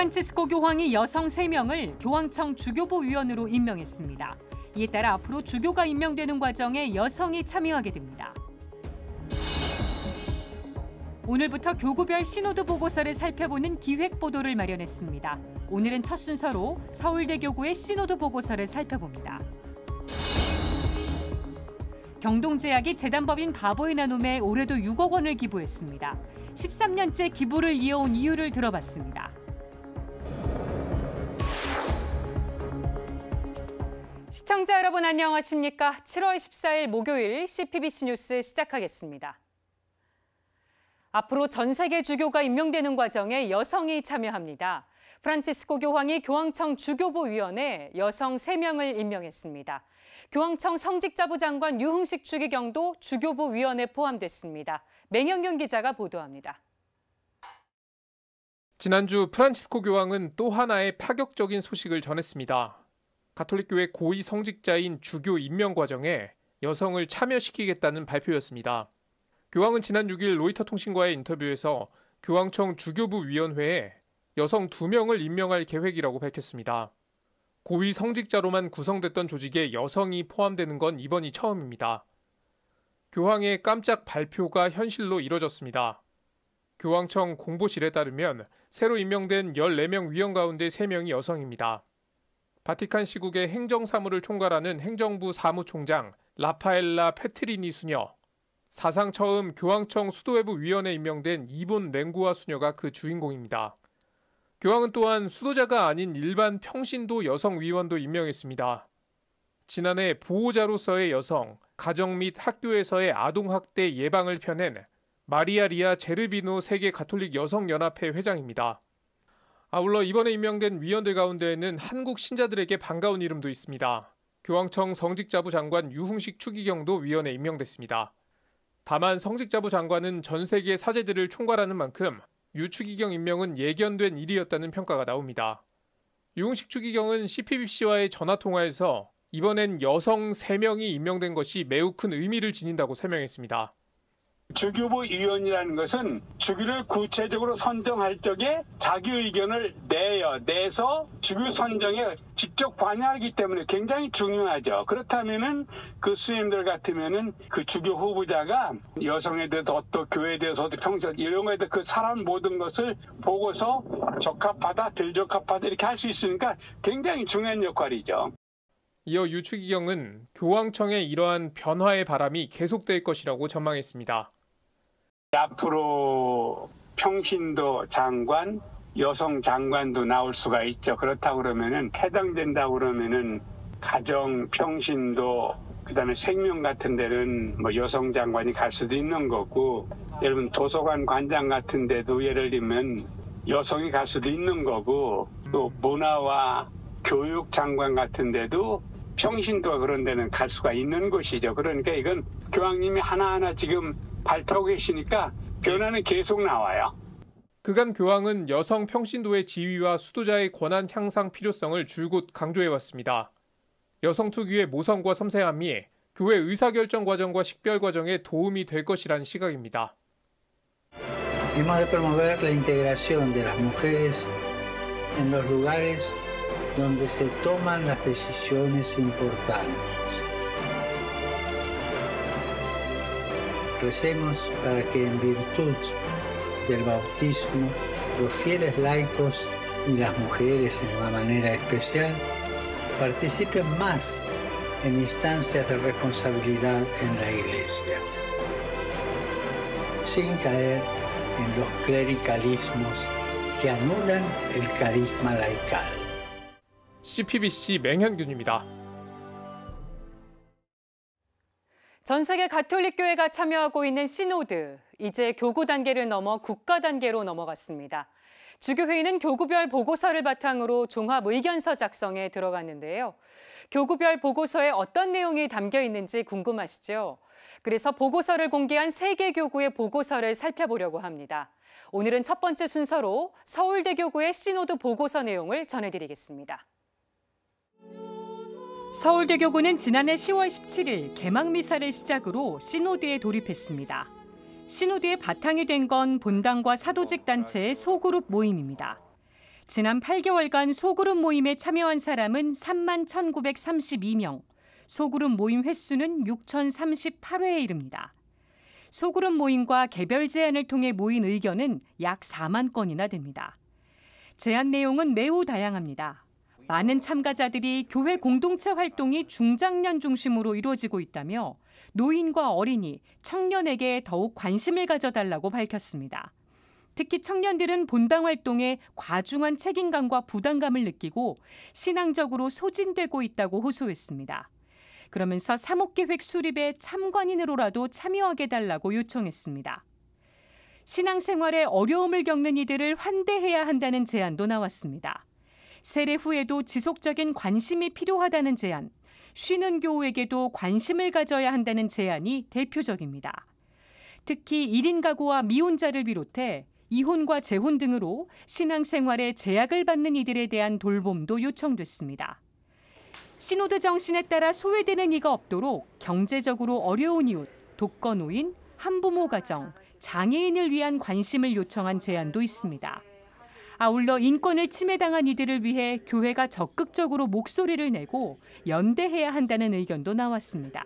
프란치스코 교황이 여성 3명을 교황청 주교부 위원으로 임명했습니다. 이에 따라 앞으로 주교가 임명되는 과정에 여성이 참여하게 됩니다. 오늘부터 교구별 신호드 보고서를 살펴보는 기획 보도를 마련했습니다. 오늘은 첫 순서로 서울대 교구의 신호드 보고서를 살펴봅니다. 경동제약이 재단법인 바보의 나눔에 올해도 6억 원을 기부했습니다. 13년째 기부를 이어온 이유를 들어봤습니다. 시청자 여러분 안녕하십니까? 7월 14일 목요일 CPBC 뉴스 시작하겠습니다. 앞으로 전 세계 주교가 임명되는 과정에 여성이 참여합니다. 프란치스코 교황이 교황청 주교부 위원에 여성 3명을 임명했습니다. 교황청 성직자부 장관 유흥식 추기경도 주교부 위원에 포함됐습니다. 맹영균 기자가 보도합니다. 지난주 프란치스코 교황은 또 하나의 파격적인 소식을 전했습니다. 가톨릭교회 고위 성직자인 주교 임명 과정에 여성을 참여시키겠다는 발표였습니다. 교황은 지난 6일 로이터 통신과의 인터뷰에서 교황청 주교부 위원회에 여성 2명을 임명할 계획이라고 밝혔습니다. 고위 성직자로만 구성됐던 조직에 여성이 포함되는 건 이번이 처음입니다. 교황의 깜짝 발표가 현실로 이뤄졌습니다. 교황청 공보실에 따르면 새로 임명된 14명 위원 가운데 3명이 여성입니다. 바티칸 시국의 행정사무를 총괄하는 행정부 사무총장 라파엘라 페트리니 수녀, 사상 처음 교황청 수도외부 위원에 임명된 이본 랭구아 수녀가 그 주인공입니다. 교황은 또한 수도자가 아닌 일반 평신도 여성 위원도 임명했습니다. 지난해 보호자로서의 여성, 가정 및 학교에서의 아동학대 예방을 펴낸 마리아 리아 제르비노 세계 가톨릭 여성연합회 회장입니다. 아울러 이번에 임명된 위원들 가운데에는 한국 신자들에게 반가운 이름도 있습니다. 교황청 성직자부 장관 유흥식 추기경도 위원에 임명됐습니다. 다만 성직자부 장관은 전 세계 사제들을 총괄하는 만큼 유추기경 임명은 예견된 일이었다는 평가가 나옵니다. 유흥식 추기경은 CPBC와의 전화 통화에서 이번엔 여성 3명이 임명된 것이 매우 큰 의미를 지닌다고 설명했습니다. 주교부 위원이라는 것은 주교를 구체적으로 선정할 적에 자기 의견을 내요. 내서 주교 선정에 직접 관여하기 때문에 굉장히 중요하죠. 그렇다면은 그 스님들 같으면은 그 주교 후보자가 여성에 대해서 어떤 교회에 대해서도 평소 이런 거에 대해서 그 사람 모든 것을 보고서 적합하다, 덜 적합하다 이렇게 할 수 있으니까 굉장히 중요한 역할이죠. 이어 유추기경은 교황청의 이러한 변화의 바람이 계속될 것이라고 전망했습니다. 앞으로 평신도 장관, 여성 장관도 나올 수가 있죠. 그렇다고 그러면은 해당된다고 그러면은 가정, 평신도, 그다음에 생명 같은 데는 뭐 여성 장관이 갈 수도 있는 거고, 여러분 도서관 관장 같은 데도 예를 들면 여성이 갈 수도 있는 거고, 또 문화와 교육 장관 같은 데도 평신도가 그런 데는 갈 수가 있는 곳이죠. 그러니까 이건 교황님이 하나하나 지금 발표하고 계시니까 변화는 계속 나와요. 그간 교황은 여성 평신도의 지위와 수도자의 권한 향상 필요성을 줄곧 강조해왔습니다. 여성 특유의 모성과 섬세함이 교회 의사결정 과정과 식별 과정에 도움이 될 것이란 시각입니다. Hemos de promover la integración de las mujeres en los lugares donde se toman las decisiones importantes. Recemos para que en virtud del bautismo los fieles laicos y las mujeres en una manera especial participen más en instancias de responsabilidad en la Iglesia, sin caer en los clericalismos que anulan el carisma laical. CPBC 맹현균입니다. 전 세계 가톨릭 교회가 참여하고 있는 시노드, 이제 교구 단계를 넘어 국가 단계로 넘어갔습니다. 주교회의는 교구별 보고서를 바탕으로 종합 의견서 작성에 들어갔는데요. 교구별 보고서에 어떤 내용이 담겨 있는지 궁금하시죠? 그래서 보고서를 공개한 세계 교구의 보고서를 살펴보려고 합니다. 오늘은 첫 번째 순서로 서울대 교구의 시노드 보고서 내용을 전해드리겠습니다. 서울대교구는 지난해 10월 17일 개막 미사를 시작으로 시노드에 돌입했습니다. 시노드의 바탕이 된 건 본당과 사도직 단체의 소그룹 모임입니다. 지난 8개월간 소그룹 모임에 참여한 사람은 3만 1,932명, 소그룹 모임 횟수는 6,038회에 이릅니다. 소그룹 모임과 개별 제안을 통해 모인 의견은 약 4만 건이나 됩니다. 제안 내용은 매우 다양합니다. 많은 참가자들이 교회 공동체 활동이 중장년 중심으로 이루어지고 있다며 노인과 어린이, 청년에게 더욱 관심을 가져달라고 밝혔습니다. 특히 청년들은 본당 활동에 과중한 책임감과 부담감을 느끼고 신앙적으로 소진되고 있다고 호소했습니다. 그러면서 사목계획 수립에 참관인으로라도 참여하게 달라고 요청했습니다. 신앙생활에 어려움을 겪는 이들을 환대해야 한다는 제안도 나왔습니다. 세례 후에도 지속적인 관심이 필요하다는 제안, 쉬는 교우에게도 관심을 가져야 한다는 제안이 대표적입니다. 특히 1인 가구와 미혼자를 비롯해 이혼과 재혼 등으로 신앙생활에 제약을 받는 이들에 대한 돌봄도 요청됐습니다. 신호드 정신에 따라 소외되는 이가 없도록 경제적으로 어려운 이웃, 독거노인, 한부모 가정, 장애인을 위한 관심을 요청한 제안도 있습니다. 아울러 인권을 침해당한 이들을 위해 교회가 적극적으로 목소리를 내고 연대해야 한다는 의견도 나왔습니다.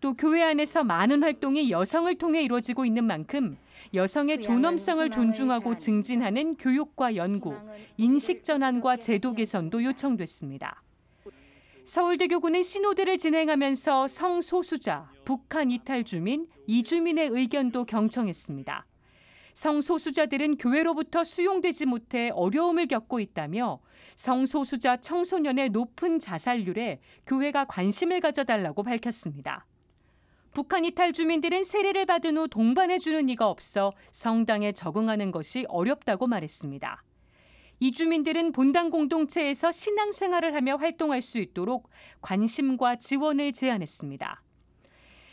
또 교회 안에서 많은 활동이 여성을 통해 이루어지고 있는 만큼 여성의 존엄성을 존중하고 증진하는 교육과 연구, 인식 전환과 제도 개선도 요청됐습니다. 서울대교구는 신호대를 진행하면서 성소수자, 북한 이탈 주민, 이주민의 의견도 경청했습니다. 성소수자들은 교회로부터 수용되지 못해 어려움을 겪고 있다며 성소수자 청소년의 높은 자살률에 교회가 관심을 가져달라고 밝혔습니다. 북한 이탈 주민들은 세례를 받은 후 동반해 주는 이가 없어 성당에 적응하는 것이 어렵다고 말했습니다. 이 주민들은 본당 공동체에서 신앙생활을 하며 활동할 수 있도록 관심과 지원을 제안했습니다.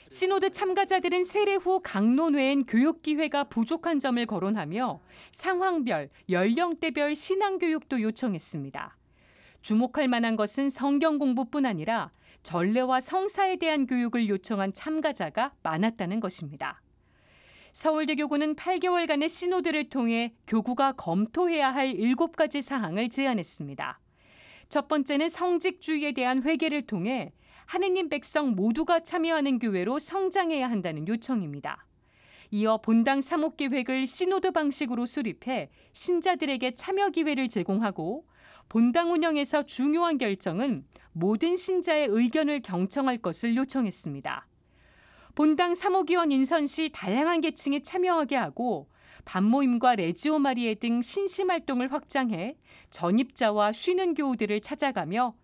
시노드 참가자들은 세례 후 강론 외엔 교육 기회가 부족한 점을 거론하며 상황별, 연령대별 신앙 교육도 요청했습니다. 주목할 만한 것은 성경 공부뿐 아니라 전례와 성사에 대한 교육을 요청한 참가자가 많았다는 것입니다. 서울대교구는 8개월간의 신호들을 통해 교구가 검토해야 할 7가지 사항을 제안했습니다. 첫 번째는 성직주의에 대한 회개를 통해 하느님 백성 모두가 참여하는 교회로 성장해야 한다는 요청입니다. 이어 본당 사목 계획을 시노드 방식으로 수립해 신자들에게 참여 기회를 제공하고 본당 운영에서 중요한 결정은 모든 신자의 의견을 경청할 것을 요청했습니다. 본당 사목위원 인선 시 다양한 계층이 참여하게 하고 반모임과 레지오 마리에 등 신심 활동을 확장해 전입자와 쉬는 교우들을 찾아가며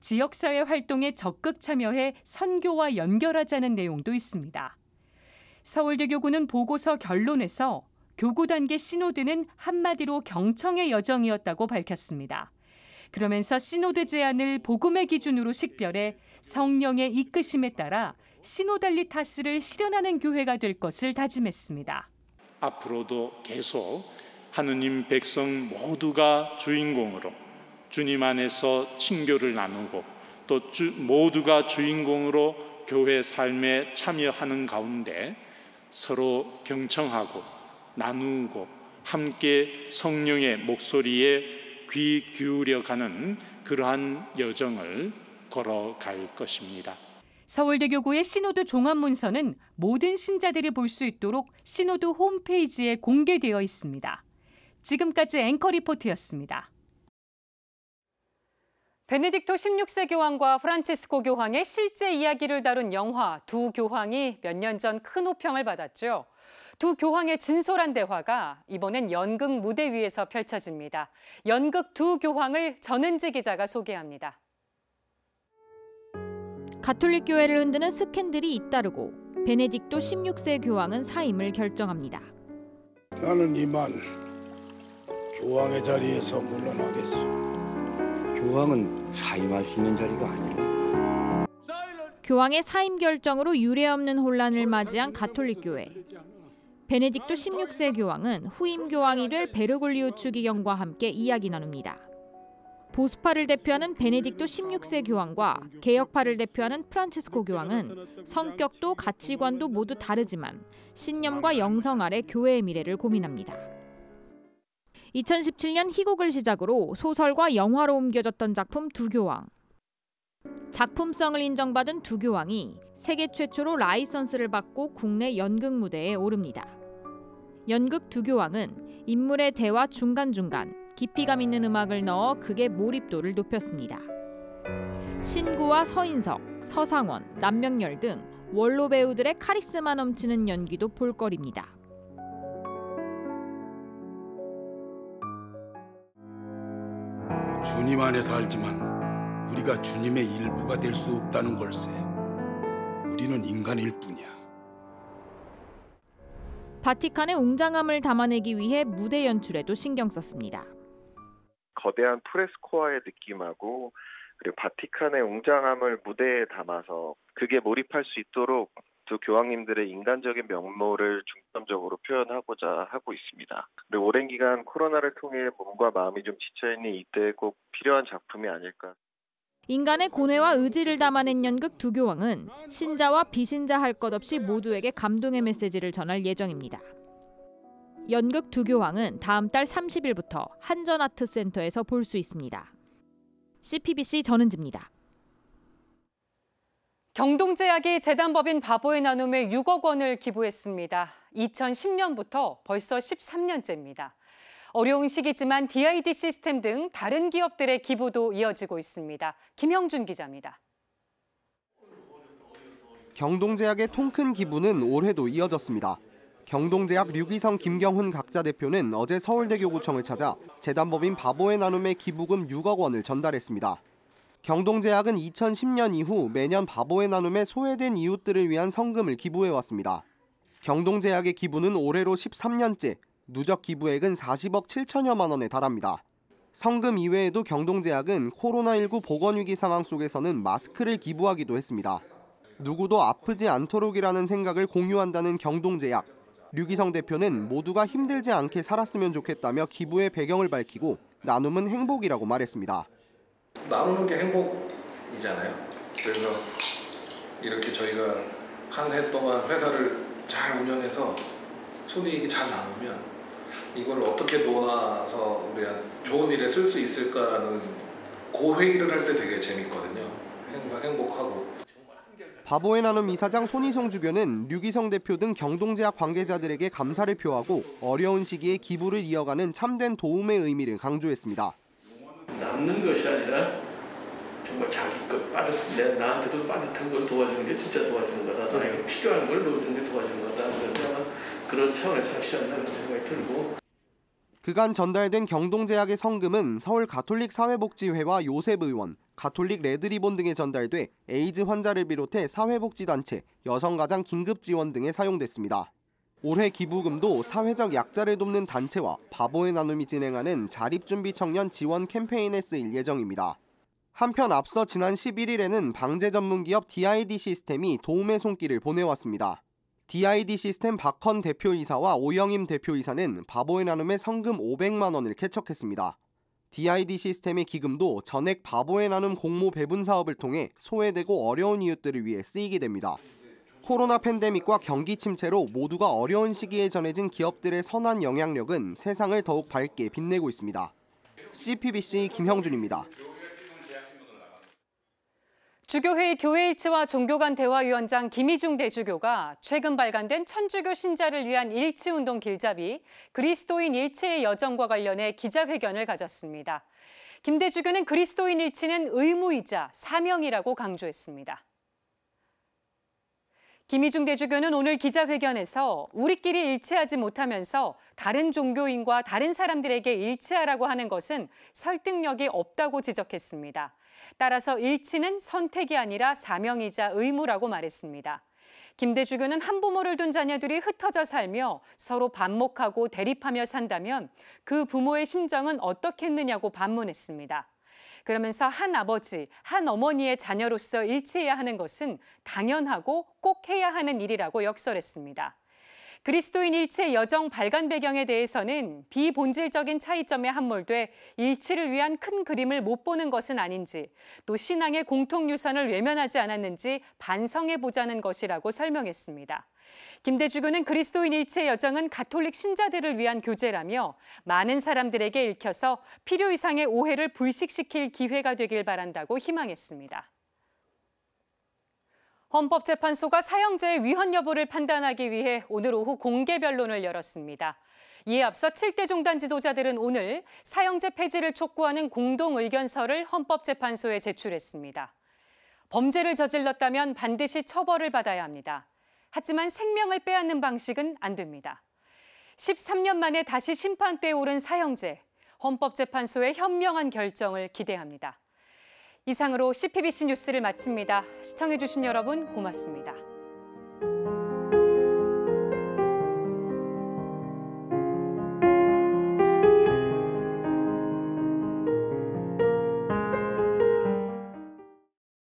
지역사회 활동에 적극 참여해 선교와 연결하자는 내용도 있습니다. 서울대교구는 보고서 결론에서 교구 단계 신호드는 한마디로 경청의 여정이었다고 밝혔습니다. 그러면서 신호드 제안을 복음의 기준으로 식별해 성령의 이끄심에 따라 신호달리타스를 실현하는 교회가 될 것을 다짐했습니다. 앞으로도 계속 하느님 백성 모두가 주인공으로 주님 안에서 친교를 나누고 또 주, 모두가 주인공으로 교회 삶에 참여하는 가운데 서로 경청하고 나누고 함께 성령의 목소리에 귀 기울여 가는 그러한 여정을 걸어갈 것입니다. 서울대교구의 신호도 종합문서는 모든 신자들이 볼 수 있도록 신호도 홈페이지에 공개되어 있습니다. 지금까지 앵커 리포트였습니다. 베네딕토 16세 교황과 프란치스코 교황의 실제 이야기를 다룬 영화 두 교황이 몇 년 전 큰 호평을 받았죠. 두 교황의 진솔한 대화가 이번엔 연극 무대 위에서 펼쳐집니다. 연극 두 교황을 전은지 기자가 소개합니다. 가톨릭 교회를 흔드는 스캔들이 잇따르고 베네딕토 16세 교황은 사임을 결정합니다. 나는 이만 교황의 자리에서 물러나겠소. 교황은 사임할 수 있는 자리가 아니오. 교황의 사임 결정으로 유례없는 혼란을 맞이한 가톨릭 교회. 베네딕토 16세 교황은 후임 교황이 될 베르골리오 추기경과 함께 이야기 나눕니다. 보수파를 대표하는 베네딕토 16세 교황과 개혁파를 대표하는 프란치스코 교황은 성격도 가치관도 모두 다르지만 신념과 영성 아래 교회의 미래를 고민합니다. 2017년 희곡을 시작으로 소설과 영화로 옮겨졌던 작품 두교왕. 작품성을 인정받은 두교왕이 세계 최초로 라이선스를 받고 국내 연극 무대에 오릅니다. 연극 두교왕은 인물의 대화 중간중간 깊이감 있는 음악을 넣어 극의 몰입도를 높였습니다. 신구와 서인석, 서상원, 남명열 등 원로 배우들의 카리스마 넘치는 연기도 볼거리입니다. 주님 안에서 알지만 우리가 주님의 일부가 될 수 없다는 걸세. 우리는 인간일 뿐이야. 바티칸의 웅장함을 담아내기 위해 무대 연출에도 신경 썼습니다. 거대한 프레스코아의 느낌하고 그리고 바티칸의 웅장함을 무대에 담아서 그게 몰입할 수 있도록 두 교황님들의 인간적인 면모를 중점적으로 표현하고자 하고 있습니다. 그리고 오랜 기간 코로나를 통해 몸과 마음이 좀 지쳐있는 이때에 꼭 필요한 작품이 아닐까. 인간의 고뇌와 의지를 담아낸 연극 두 교황은 신자와 비신자 할 것 없이 모두에게 감동의 메시지를 전할 예정입니다. 연극 두 교황은 다음 달 30일부터 한전아트센터에서 볼 수 있습니다. CPBC 전은지입니다. 경동제약이 재단법인 바보의 나눔에 6억 원을 기부했습니다. 2010년부터 벌써 13년째입니다. 어려운 시기지만 DID 시스템 등 다른 기업들의 기부도 이어지고 있습니다. 김형준 기자입니다. 경동제약의 통큰 기부는 올해도 이어졌습니다. 경동제약 류기성 김경훈 각자 대표는 어제 서울대 교구청을 찾아 재단법인 바보의 나눔의 기부금 6억 원을 전달했습니다. 경동제약은 2010년 이후 매년 바보의 나눔에 소외된 이웃들을 위한 성금을 기부해왔습니다. 경동제약의 기부는 올해로 13년째, 누적 기부액은 40억 7천여만 원에 달합니다. 성금 이외에도 경동제약은 코로나19 보건위기 상황 속에서는 마스크를 기부하기도 했습니다. 누구도 아프지 않도록이라는 생각을 공유한다는 경동제약. 류기성 대표는 모두가 힘들지 않게 살았으면 좋겠다며 기부의 배경을 밝히고 나눔은 행복이라고 말했습니다. 나누는 게 행복이잖아요. 그래서 이렇게 저희가 한 해 동안 회사를 잘 운영해서 순이익이 잘 남으면 이걸 어떻게 논아서 우리가 좋은 일에 쓸 수 있을까라는 그 회의를 할 때 되게 재밌거든요. 항상 행복하고. 바보의 나눔 이사장 손희송 주교는 류기성 대표 등 경동제약 관계자들에게 감사를 표하고 어려운 시기에 기부를 이어가는 참된 도움의 의미를 강조했습니다. 남는 것이 아니라 정말 자기 것 빠듯 내 나한테도 빠듯한 걸 도와주는 게 진짜 도와주는 거다. 나에게 필요한 걸 넣어주는 게 도와주는 거다. 그래서 그런 차원에서 그런 생각이 들고. 그간 전달된 경동제약의 성금은 서울 가톨릭 사회복지회와 요셉 의원, 가톨릭 레드리본 등에 전달돼 에이즈 환자를 비롯해 사회복지단체, 여성가장 긴급지원 등에 사용됐습니다. 올해 기부금도 사회적 약자를 돕는 단체와 바보의 나눔이 진행하는 자립준비 청년 지원 캠페인에 쓰일 예정입니다. 한편 앞서 지난 11일에는 방제 전문 기업 DID 시스템이 도움의 손길을 보내왔습니다. DID 시스템 박헌 대표이사와 오영임 대표이사는 바보의 나눔의 성금 500만 원을 개척했습니다. DID 시스템의 기금도 전액 바보의 나눔 공모 배분 사업을 통해 소외되고 어려운 이웃들을 위해 쓰이게 됩니다. 코로나 팬데믹과 경기 침체로 모두가 어려운 시기에 전해진 기업들의 선한 영향력은 세상을 더욱 밝게 빛내고 있습니다. CPBC 김형준입니다. 주교회의 교회일치와 종교 간 대화위원장 김희중 대주교가 최근 발간된 천주교 신자를 위한 일치운동 길잡이 그리스도인 일치의 여정과 관련해 기자회견을 가졌습니다. 김 대주교는 그리스도인 일치는 의무이자 사명이라고 강조했습니다. 김희중 대주교는 오늘 기자회견에서 우리끼리 일치하지 못하면서 다른 종교인과 다른 사람들에게 일치하라고 하는 것은 설득력이 없다고 지적했습니다. 따라서 일치는 선택이 아니라 사명이자 의무라고 말했습니다. 김대주교는 한부모를 둔 자녀들이 흩어져 살며 서로 반목하고 대립하며 산다면 그 부모의 심정은 어떻겠느냐고 반문했습니다. 그러면서 한 아버지, 한 어머니의 자녀로서 일치해야 하는 것은 당연하고 꼭 해야 하는 일이라고 역설했습니다. 그리스도인 일체 여정 발간 배경에 대해서는 비본질적인 차이점에 함몰돼 일치를 위한 큰 그림을 못 보는 것은 아닌지 또 신앙의 공통 유산을 외면하지 않았는지 반성해 보자는 것이라고 설명했습니다. 김대주 교는 그리스도인 일체 여정은 가톨릭 신자들을 위한 교제라며 많은 사람들에게 읽혀서 필요 이상의 오해를 불식시킬 기회가 되길 바란다고 희망했습니다. 헌법재판소가 사형제의 위헌 여부를 판단하기 위해 오늘 오후 공개 변론을 열었습니다. 이에 앞서 7대 종단 지도자들은 오늘 사형제 폐지를 촉구하는 공동 의견서를 헌법재판소에 제출했습니다. 범죄를 저질렀다면 반드시 처벌을 받아야 합니다. 하지만 생명을 빼앗는 방식은 안 됩니다. 13년 만에 다시 심판대에 오른 사형제, 헌법재판소의 현명한 결정을 기대합니다. 이상으로 CPBC 뉴스를 마칩니다. 시청해주신 여러분 고맙습니다.